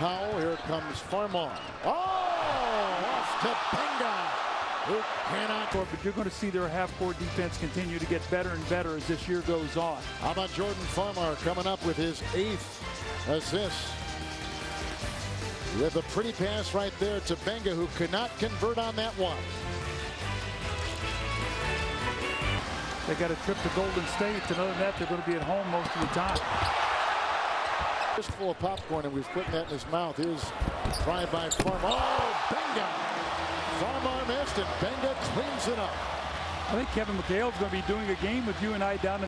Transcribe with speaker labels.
Speaker 1: Powell. Here comes Farmar. Oh, off to Benga, who cannot.
Speaker 2: But you're going to see their half-court defense continue to get better and better as this year goes on.
Speaker 1: How about Jordan Farmar coming up with his eighth assist? With a pretty pass right there to Benga, who could not convert on that one.
Speaker 2: They got a trip to Golden State. And other than that, they're going to be at home most of the time.
Speaker 1: Fistful of popcorn, and we've put that in his mouth. Here's try by Farmar. Oh, Benga! Farmar missed, and Benga cleans it up.
Speaker 2: I think Kevin McHale is going to be doing a game with you and I down in